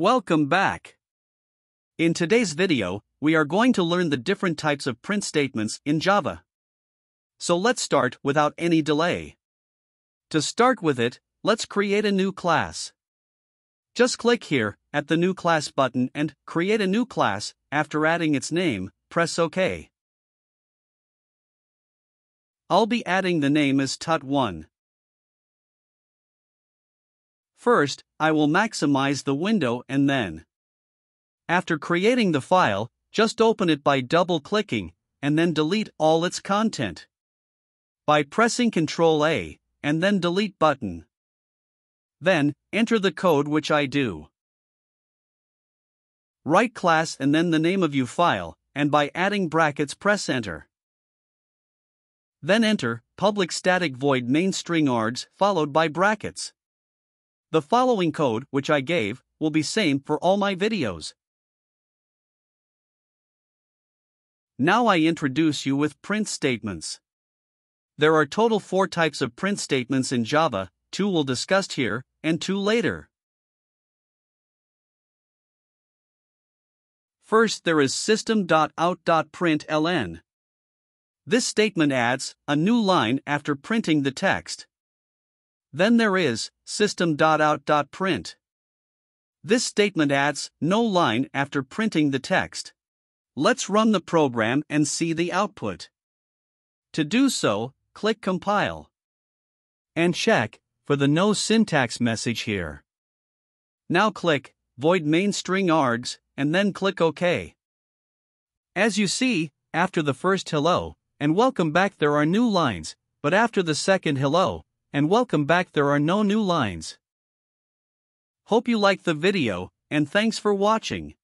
Welcome back. In today's video, we are going to learn the different types of print statements in Java. So let's start without any delay. To start with it, let's create a new class. Just click here, at the New Class button and create a new class. After adding its name, press OK. I'll be adding the name as Tut1. First, I will maximize the window and then. After creating the file, just open it by double clicking, and then delete all its content. By pressing Ctrl A, and then delete button. Then, enter the code which I do. Write class and then the name of your file, and by adding brackets press enter. Then enter public static void main string args followed by brackets. The following code, which I gave, will be same for all my videos. Now I introduce you with print statements. There are total 4 types of print statements in Java, 2 will discussed here, and 2 later. First there is system.out.println. This statement adds a new line after printing the text. Then there is system.out.print. This statement adds no line after printing the text. Let's run the program and see the output. To do so, click Compile. And check for the no syntax message here. Now click Void main string args and then click OK. As you see, after the first hello and welcome back there are new lines, but after the second hello and welcome back there are no new lines. Hope you liked the video, and thanks for watching.